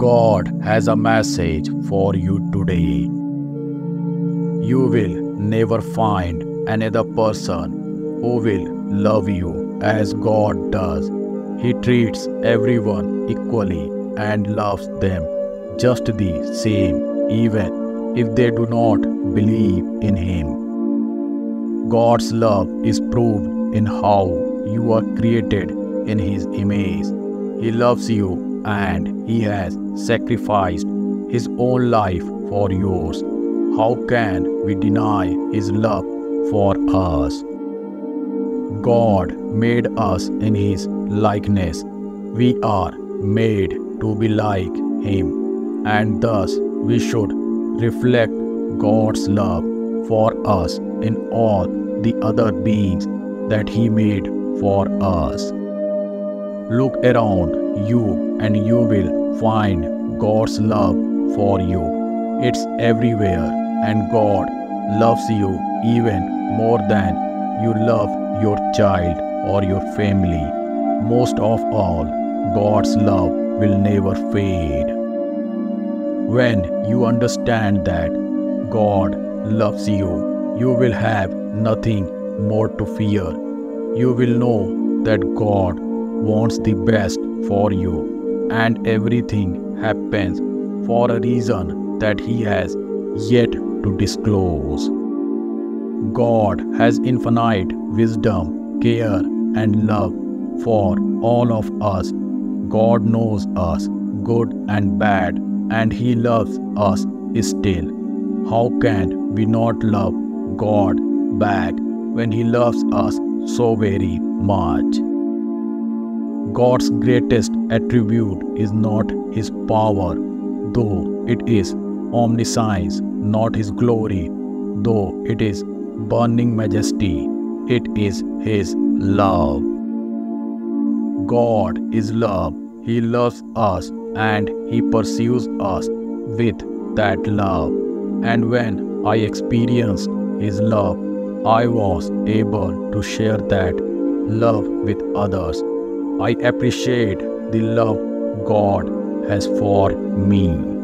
God has a message for you today. You will never find another person who will love you as God does. He treats everyone equally and loves them just the same, even if they do not believe in Him. God's love is proved in how you are created in His image. He loves you and he has sacrificed his own life for yours. How can we deny his love for us? God made us in his likeness. We are made to be like him, and thus we should reflect God's love for us in all the other beings that he made for us. Look around you and you will find God's love for you. It's everywhere and God loves you even more than you love your child or your family. Most of all, God's love will never fade. When you understand that God loves you, you will have nothing more to fear. You will know that God wants the best for you, and everything happens for a reason that He has yet to disclose. God has infinite wisdom, care, and love for all of us. God knows us, good and bad, and He loves us still. How can we not love God back when He loves us so very much? God's greatest attribute is not his power, though it is omniscience, not his glory, though it is burning majesty, it is his love. God is love. He loves us and he pursues us with that love. And when I experienced his love, I was able to share that love with others I appreciate the love God has for me.